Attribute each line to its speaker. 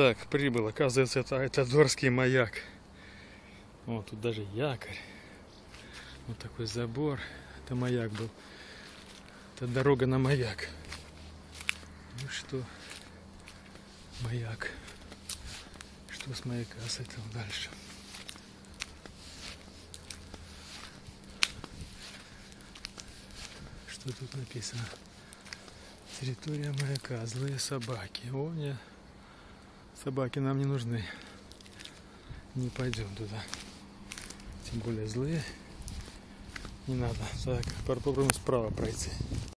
Speaker 1: Так, прибыл. Оказывается, это, это Дорский маяк. О, тут даже якорь. Вот такой забор. Это маяк был. Это дорога на маяк. Ну что, маяк. Что с маяка с этого дальше? Что тут написано? Территория маяка. Злые собаки. О, не. Собаки нам не нужны. Не пойдем туда. Тем более злые. Не надо. Так, попробуем справа пройти.